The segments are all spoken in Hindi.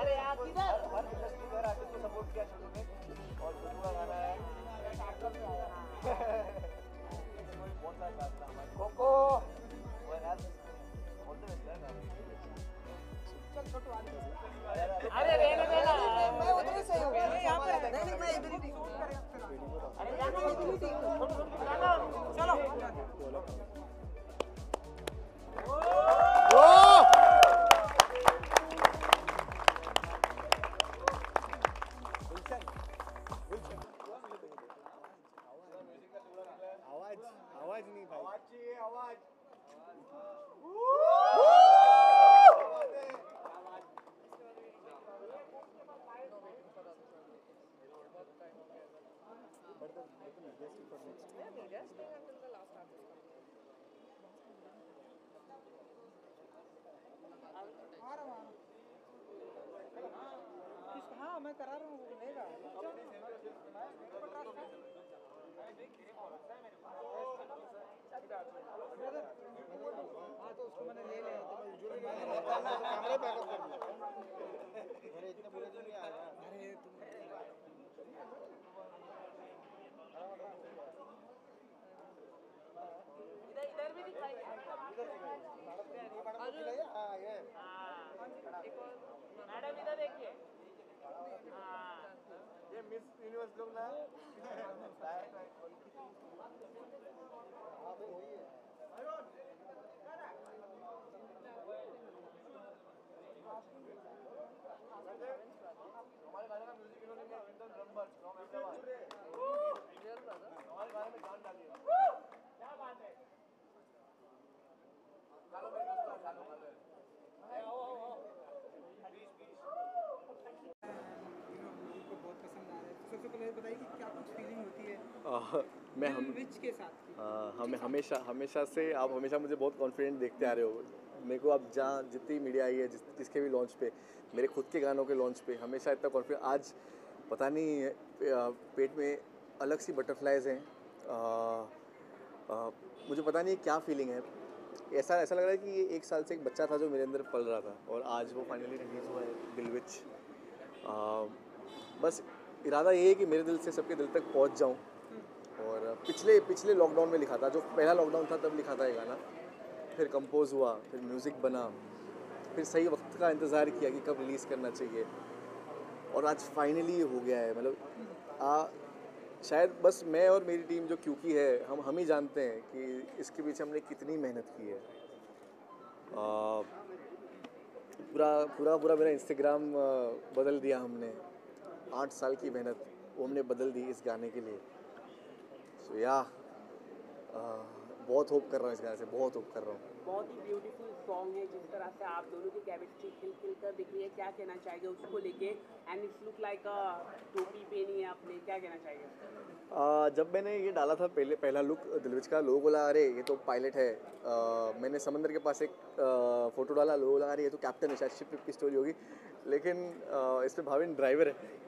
अरे यार किधर हर इंडस्ट्री में आर्टिस्ट को सपोर्ट किया शुरू में और गुरु का गाना है बहुत सारा साथ था हमारे कोको और यार बहुत बेहतर है अरे रहने दे ना मैं उधर से हूँ मैं यहाँ पर नहीं नहीं मैं इधर ही टीम अरे जाना इधर ही टीम चलो। मैं करा रहा हूँ वो लेगा हाँ तो उसको मैंने ले लिया कैमरे बैकअप कर दिया अरे इतने बुरे दिन नहीं आएगा अरे तुम इधर इधर भी दिखाई हाँ मैडम इधर देखिए हाँ ये मिस यूनिवर्स लोग ना हमारे गाने का म्यूज़िक इन्होंने विंटर ड्रम्बर फ्रॉम अहमदाबाद हमारे गाने में जान डाली है क्या बात है चलो मेरे दोस्त चलो चलो आओ आओ आओ उनको बहुत पसंद आ रहा है सबसे पहले बताइए कि क्या कुछ फीलिंग होती है? आह, मैं हम विच के साथ की। हमें हमेशा हमेशा से आप हमेशा मुझे बहुत कॉन्फिडेंट देखते आ रहे हो। मेरे को अब जहाँ जितनी मीडिया आई है जिस जिसके भी लॉन्च पे मेरे खुद के गानों के लॉन्च पे हमेशा इतना कॉन्फिडेंट आज पता नहीं पेट में अलग सी बटरफ्लाइज हैं। मुझे पता नहीं क्या फीलिंग है। ऐसा ऐसा लग रहा है कि ये एक साल से एक बच्चा था जो मेरे अंदर पल रहा था और आज वो फाइनली रिलीज़ हुआ है दिल विच बस इरादा ये है कि मेरे दिल से सबके दिल तक पहुँच जाऊँ। और पिछले पिछले लॉकडाउन में लिखा था जो पहला लॉकडाउन था तब लिखा था ये गाना। फिर कंपोज हुआ फिर म्यूज़िक बना। फिर सही वक्त का इंतज़ार किया कि कब रिलीज़ करना चाहिए। और आज फाइनली हो गया है मतलब शायद बस मैं और मेरी टीम जो क्यूकी है हम हम ही जानते हैं कि इसके पीछे हमने कितनी मेहनत की है। आ, पूरा पूरा पूरा मेरा इंस्टाग्राम बदल दिया हमने। आठ साल की मेहनत वो हमने बदल दी इस गाने के लिए। सो या yeah, बहुत होप कर रहा हूँ इस गाने से बहुत होप कर रहा हूँ। बहुत ही ब्यूटीफुल सॉन्ग है जिस तरह से आप दोनों की केमिस्ट्री खिल खिल कर दिख रही है। क्या कहना चाहिए उसको लेके? And it's look like a टोपी पहनी है आपने क्या कहना चाहिए आ, जब मैंने ये डाला था पहले पहला लुक दिलविच का लोग बोला अरे ये तो पायलट है। आ, मैंने समंदर के पास एक आ, फ़ोटो डाला लोग बोला अरे ये तो कैप्टन है शायद शिप की स्टोरी होगी। लेकिन आ, इसमें भाविन ड्राइवर है।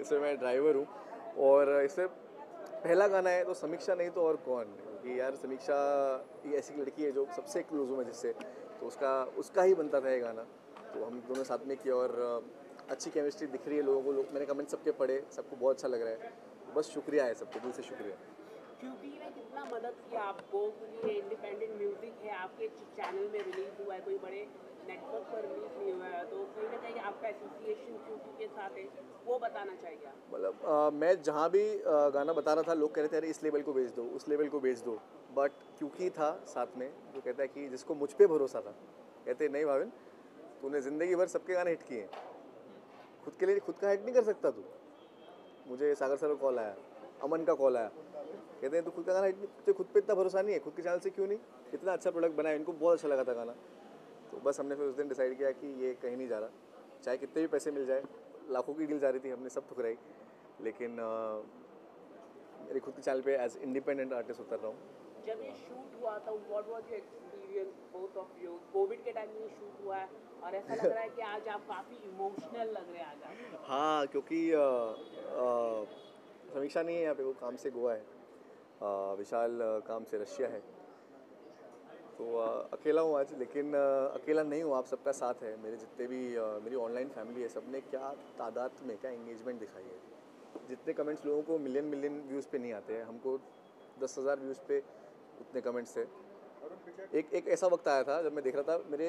इसमें मैं ड्राइवर हूँ। और इसमें पहला गाना है तो समीक्षा नहीं तो और कौन? क्योंकि यार समीक्षा ये ऐसी लड़की है जो सबसे क्लोज हूँ मैं जिससे। तो उसका उसका ही बनता था ये गाना। तो हम दोनों साथ में किया और अच्छी केमिस्ट्री दिख रही है लोगों को। लोग, मैंने कमेंट सबके पढ़े, सबको बहुत अच्छा लग रहा है। तो बस शुक्रिया है सबको, दिल से शुक्रिया। क्योंकि ने कितना मदद किया आपको? क्योंकि ये इंडिपेंडेंट म्यूज़िक है, आपके चैनल में रिलीज़ हुआ है, कोई बड़े नेटवर्क पर रिलीज़ नहीं हुआ है तो कहीं ना कहीं आपका एसोसिएशन क्योंकि के साथ है वो बताना चाहिए मतलब मैं जहाँ भी आ, गाना बता रहा था लोग कह रहे थे अरे इस लेवल को भेज दो उस लेवल को भेज दो। बट क्योंकि था साथ में जो कहता है कि जिसको मुझ पर भरोसा था। कहते नहीं भाविन तूने ज़िंदगी भर सबके गाने हिट किए खुद के लिए खुद का हिट नहीं कर सकता तू। मुझे सागर सर का कॉल आया अमन का कॉल आया। कहते हैं तू खुद का गाना तुझे खुद पे इतना भरोसा नहीं है खुद के चैनल से क्यों नहीं? इतना अच्छा प्रोडक्ट बनाया इनको बहुत अच्छा लगा था गाना। तो बस हमने फिर उस दिन डिसाइड किया कि ये कहीं नहीं जा रहा। चाहे कितने भी पैसे मिल जाए लाखों की डील जा रही थी हमने सब ठुकराई। लेकिन अ, मेरे खुद के चैनल पे एज इंडिपेंडेंट आर्टिस्ट उतर रहा हूँ। जब ये शूट हुआ था what was your experience both of you COVID के टाइम में शूट हुआ है और ऐसा लग रहा है कि आज आप काफ़ी इमोशनल लग रहे हैं आज आप हाँ क्योंकि समीक्षा नहीं है यहाँ पे वो काम से गोवा है। अ, विशाल काम से रशिया है। तो अकेला हूँ आज, लेकिन अकेला नहीं हूँ, आप सबका साथ है। मेरे जितने भी मेरी ऑनलाइन फैमिली है, सबने क्या तादाद में क्या इंगेजमेंट दिखाई है। जितने कमेंट्स लोगों को मिलियन मिलियन व्यूज़ पे नहीं आते हैं, हमको दस हज़ार व्यूज़ पे उतने कमेंट्स थे एक एक ऐसा वक्त आया था, जब मैं देख रहा था, मेरे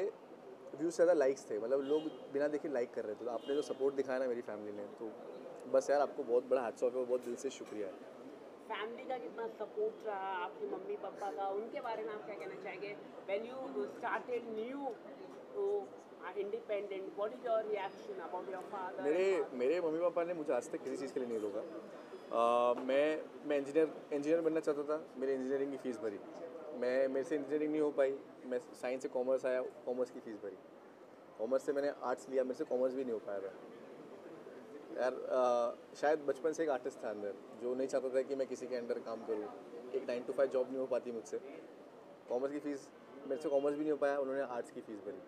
व्यूज़ से ज़्यादा लाइक्स थे मतलब लोग बिना देखे लाइक कर रहे थे। तो आपने जो सपोर्ट दिखाया ना मेरी फैमिली ने तो बस यार आपको बहुत बड़ा हादसा है बहुत दिल से शुक्रिया है। फैमिली का कितना सपोर्ट रहा आपके मम्मी पापा का उनके बारे में आप क्या कहना चाहेंगे? व्हेन यू स्टार्टेड न्यू तो independent what is your reaction about your father मेरे मेरे मम्मी पापा ने मुझे आज तक किसी चीज़ के लिए नहीं रोका। मैं मैं इंजीनियर इंजीनियर बनना चाहता था मेरी इंजीनियरिंग की फ़ीस भरी। मैं मेरे से इंजीनियरिंग नहीं हो पाई मैं साइंस से कॉमर्स आया कॉमर्स की फ़ीस भरी। कॉमर्स से मैंने आर्ट्स लिया मेरे से कॉमर्स भी नहीं हो पाया था। यार अ, शायद बचपन से एक आर्टिस्ट था अंदर जो नहीं चाहता था कि मैं किसी के अंडर काम करूँ। एक नाइन टू फाइव जॉब नहीं हो पाती मुझसे। कॉमर्स की फ़ीस मेरे से कॉमर्स भी नहीं हो पाया उन्होंने आर्ट्स की फ़ीस भरी।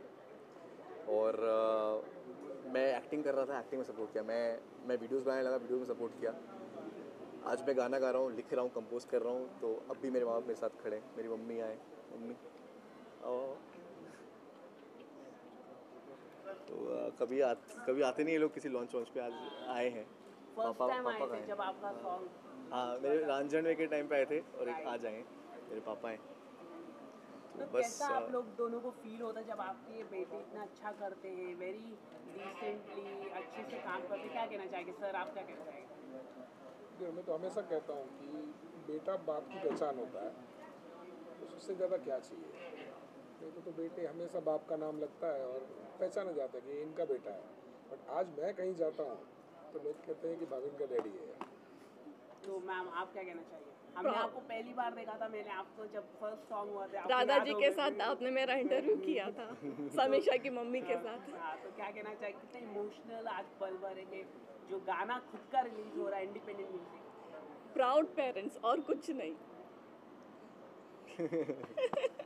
और अ, मैं एक्टिंग कर रहा था एक्टिंग में सपोर्ट किया। मैं मैं वीडियोज़ बनाने लगा वीडियो में सपोर्ट किया। आज मैं गाना गा रहा हूँ लिख रहा हूँ कंपोज कर रहा हूँ तो अब भी मेरे माँ बाप मेरे साथ खड़े मेरी मम्मी आए मम्मी। तो कभी आ, कभी आते नहीं ये लोग किसी लॉन्च वॉन्च पे आज आए हैं। फ़र्स्ट पापा आए पापा का थे जब आपका सॉन्ग हाँ मेरे रांझण के टाइम पे आए थे और एक आज आए मेरे पापा हैं। तो तो बस कैसा आप लोग दोनों को फील होता है जब आपके बेटे इतना अच्छा करते हैं वेरी डिसेंटली अच्छे से काम करते क्या कहना चाहेंगे? सर आप क्या कहना चाहेंगे? मैं तो हमेशा कहता हूँ कि बेटा बाप की पहचान होता है तो उससे ज़्यादा क्या चाहिए? मेरे को तो बेटे हमेशा बाप का नाम लगता है और पहचाना जाता है कि इनका बेटा है। बट आज मैं कहीं जाता हूँ तो लोग कहते हैं कि भाविन का डैडी है। तो मैम आप क्या कहना चाहिए हमने आपको पहली बार देखा था मैंने आपको जब फ़र्स्ट सॉन्ग हुआ था आपको राधा याद जी होगा। के साथ आपने मेरा इंटरव्यू किया था समीक्षा की मम्मी के साथ। हाँ तो क्या कहना चाहिए कितना इमोशनल आज पल भर है कि जो गाना खुद का रिलीज़ हो रहा है इंडिपेंडेंट म्यूज़िक प्राउड पेरेंट्स और कुछ नहीं।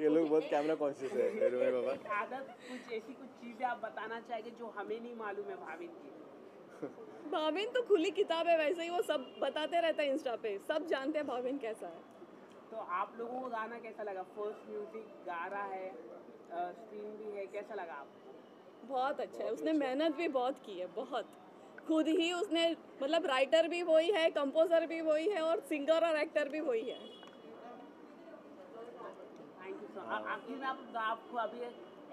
ये लोग बहुत कैमरा कॉन्शियस है मेरे मम्मी पापा आदत कुछ ऐसी कुछ चीज़ें आप बताना चाहेंगे जो हमें नहीं मालूम है भाविन की? भाविन तो खुली किताब है वैसे ही वो सब बताते रहता है इंस्टा पे। सब जानते हैं भाविन कैसा है। तो आप लोगों को गाना कैसा लगा? फ़र्स्ट म्यूज़िक गा रहा है स्क्रीन भी है कैसा लगा आपको? बहुत अच्छा है उसने मेहनत भी बहुत की है बहुत। खुद ही उसने मतलब राइटर भी वही है कंपोजर भी वही है और सिंगर और एक्टर भी वही है। थैंक यू सर आखिर में आप आपको अभी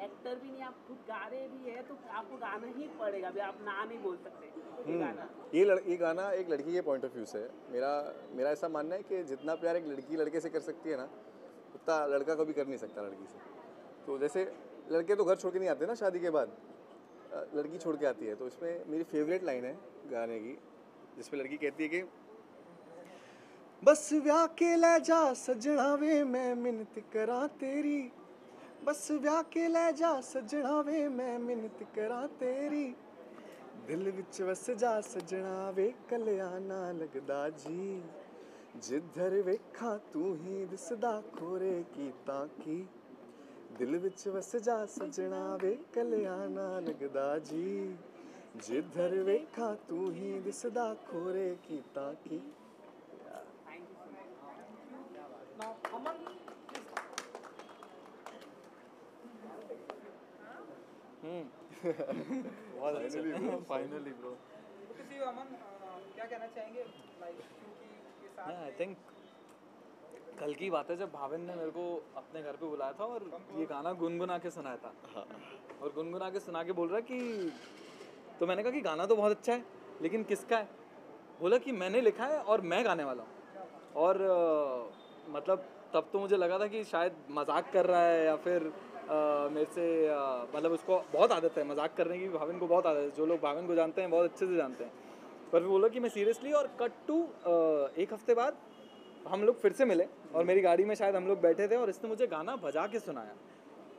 एक्टर भी नहीं आप खुद गा रहे भी है तो आपको गाना ही पड़ेगा। अभी आप ना नहीं बोल सकते। ये गाना। ये लड़ ये गाना एक लड़की के पॉइंट ऑफ़ व्यू से है। मेरा मेरा ऐसा मानना है कि जितना प्यार एक लड़की लड़के से कर सकती है ना उतना लड़का कभी कर नहीं सकता लड़की से। तो जैसे लड़के तो घर छोड़ के नहीं आते ना शादी के बाद। लड़की छोड़ के आती है। तो इसमें मेरी फेवरेट लाइन है गाने की जिसमें लड़की कहती है कि बस व्या के लै जा सजना वे मैं मिनत करा तेरी। बस व्या के लै जा सजना वे मैं मिनत करा तेरी। दिल विच वस जा सजना वे कलिया ना लगदा जी। जिधर वेखा, तू ही दिसदा खोरे की ताकी। दिल विच वस जा सजना वे कलिया ना लगदा जी। जिधर वेखा, तू ही दिसदा खोरे की ताकी। यू सर बहुत अच्छा finally bro okay see Aman अ, क्या कहना चाहेंगे? लाइक क्योंकि ये साथ आई थिंक कल की बात है जब भाविन ने मेरे को अपने घर पे बुलाया था और ये गाना गुनगुना के सुनाया था। और गुनगुना के सुना के बोल रहा है कि तो मैंने कहा कि गाना तो बहुत अच्छा है लेकिन किसका है? बोला कि मैंने लिखा है और मैं गाने वाला हूँ। और मतलब तब तो मुझे लगा था कि शायद मज़ाक कर रहा है या फिर मेरे से मतलब उसको बहुत आदत है मज़ाक करने की, भाविन को बहुत आदत है। जो लोग भाविन को जानते हैं, बहुत अच्छे से जानते हैं। पर फिर बोला कि मैं सीरियसली और कट टू एक हफ़्ते बाद हम लोग फिर से मिले और मेरी गाड़ी में शायद हम लोग बैठे थे और इसने मुझे गाना बजा के सुनाया।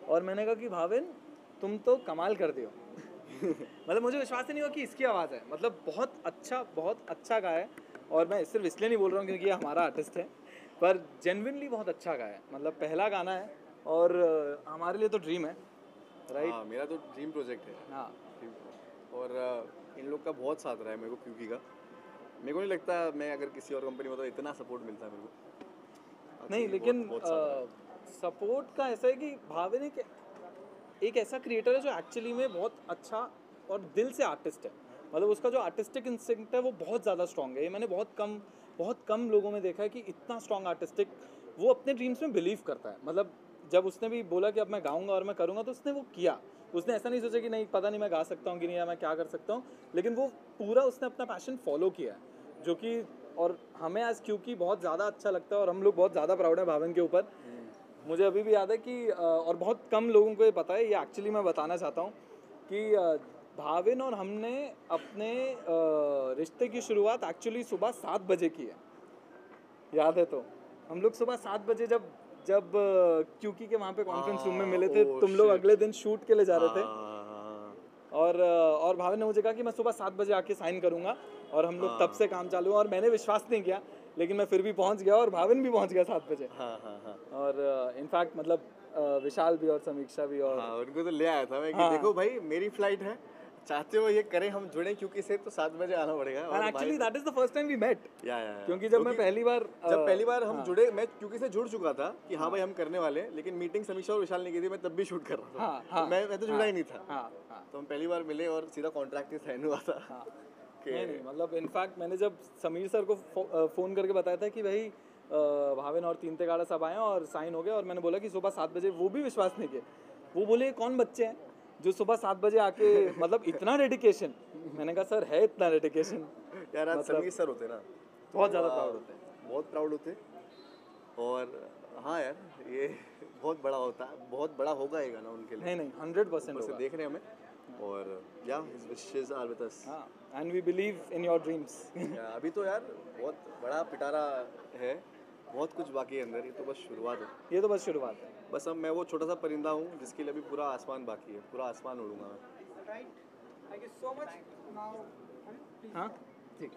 और मैंने कहा कि, भाविन, तुम तो कमाल कर दियो मतलब मुझे विश्वास ही नहीं हुआ कि इसकी आवाज़ है। मतलब बहुत अच्छा बहुत अच्छा गाया है और मैं सिर्फ़ इसलिए नहीं बोल रहा हूँ क्योंकि ये हमारा आर्टिस्ट है। पर जेनविनली बहुत अच्छा गाया है। मतलब पहला गाना है और हमारे लिए तो ड्रीम है राइट हाँ मेरा तो ड्रीम प्रोजेक्ट है। हाँ। और इन लोग का बहुत साथ रहा है मेरे को क्यूकी का। मेरे को नहीं लगता मैं अगर किसी और कंपनी में तो इतना सपोर्ट मिलता मेरे को। नहीं लेकिन बहुत सपोर्ट का ऐसा है कि भाविन एक एक ऐसा क्रिएटर है जो एक्चुअली में बहुत अच्छा और दिल से आर्टिस्ट है। मतलब उसका जो आर्टिस्टिक इंस्टिंक्ट है, वो बहुत ज़्यादा स्ट्रांग है। ये मैंने बहुत कम बहुत कम लोगों में देखा है कि इतना स्ट्रांग आर्टिस्टिक वो अपने ड्रीम्स में बिलीव करता है। मतलब जब उसने भी बोला कि अब मैं गाऊँगा और मैं करूँगा तो उसने वो किया। उसने ऐसा नहीं सोचा कि नहीं, पता नहीं मैं गा सकता हूँ कि नहीं या मैं क्या कर सकता हूँ, लेकिन वो पूरा उसने अपना पैशन फॉलो किया है, जो कि और हमें आज क्योंकि बहुत ज़्यादा अच्छा लगता है और हम लोग बहुत ज़्यादा प्राउड है भावन के ऊपर। मुझे अभी भी याद है कि और बहुत कम लोगों को ये पता है, ये एक्चुअली मैं बताना चाहता हूँ कि भाविन और हमने अपने रिश्ते की शुरुआत एक्चुअली सुबह सात बजे की है। याद है तो? हम लोग सुबह सात बजे जब जब क्यूकी के वहाँ पे कॉन्फ्रेंस रूम में मिले थे oh तुम लोग अगले दिन शूट के लिए जा रहे थे। हाँ, और और भाविन ने मुझे कहा कि मैं सुबह सात बजे आके साइन करूँगा और हम लोग तब से काम चालू और मैंने विश्वास नहीं किया लेकिन मैं फिर भी पहुँच गया और भाविन भी पहुँच गया सात बजे। हाँ हाँ हाँ। और इनफैक्ट मतलब विशाल भी और समीक्षा भी और हाँ उनको तो ले आया था मैं कि हाँ। देखो भाई मेरी फ़्लाइट है चाहते हो ये करें हम जुड़े क्योंकि से तो सात बजे आना पड़ेगा और actually that is the first time we met yeah, yeah. क्योंकि जब मैं पहली बार जब पहली बार हम हाँ। जुड़े मैं क्योंकि से जुड़ चुका था कि हाँ भाई हम करने वाले हैं लेकिन मीटिंग समीक्षा और विशाल ने की थी मैं तब भी शूट कर रहा था। हाँ, तो हाँ, मैं मैं तो जुड़ा ही नहीं था। हाँ हाँ। तो हम पहली बार मिले और सीधा कॉन्ट्रैक्ट ही साइन हुआ था। हाँ। मतलब इनफैक्ट मैंने जब समीर सर को फ़ोन करके बताया था कि भाई भाविन और तीन तेगाड़ा सब आए और साइन हो गया और मैंने बोला कि सुबह सात बजे वो भी विश्वास नहीं किया वो बोले कौन बच्चे हैं? जो सुबह सात बजे आके मतलब इतना डेडिकेशन मैंने कहा सर है इतना डेडिकेशन यार आज मतलब- सर होते ना। बहुत ज़्यादा प्राउड होते हैं। बहुत प्राउड होते। और हाँ यार ये बहुत बड़ा होता है बहुत बड़ा होगा ये गाना उनके लिए। नहीं नहीं हंड्रेड परसेंट देख रहे हैं हमें। और या विशेष आर विद अस हाँ and we believe in your dreams अभी तो यार बहुत बड़ा पिटारा है। बहुत कुछ बाकी है अंदर ये तो बस शुरुआत है। ये तो बस शुरुआत है। बस अब मैं वो छोटा सा परिंदा हूँ जिसके लिए अभी पूरा आसमान बाकी है पूरा आसमान उड़ूँगा मैं। हाँ? ठीक।